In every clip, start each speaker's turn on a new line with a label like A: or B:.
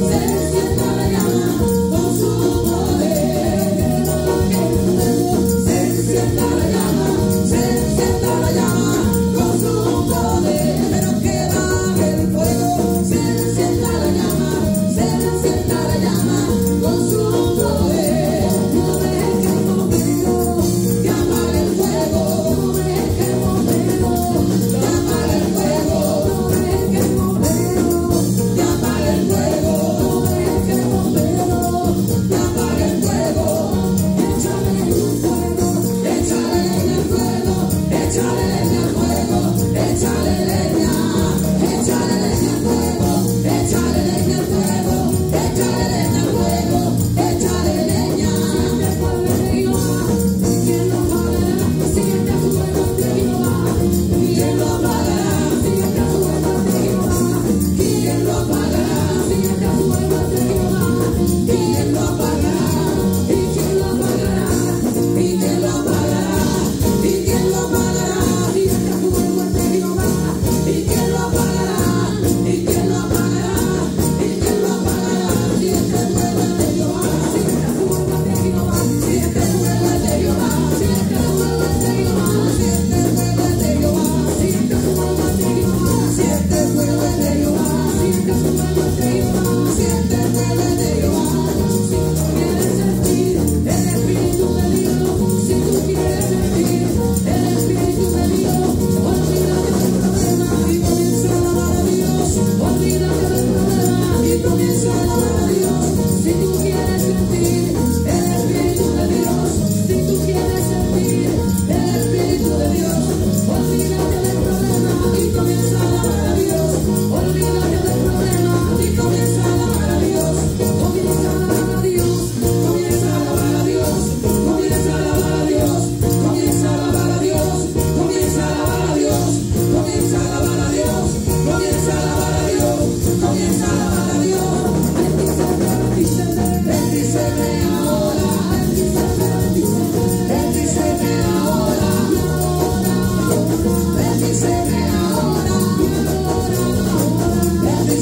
A: Olvídate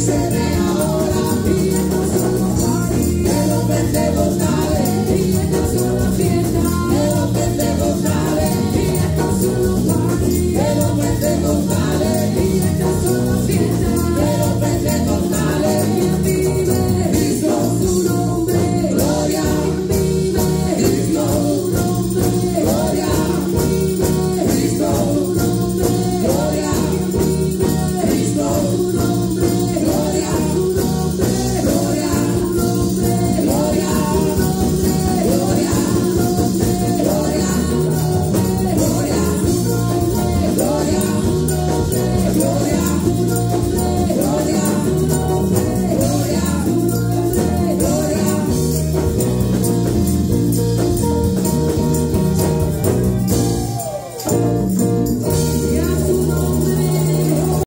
A: said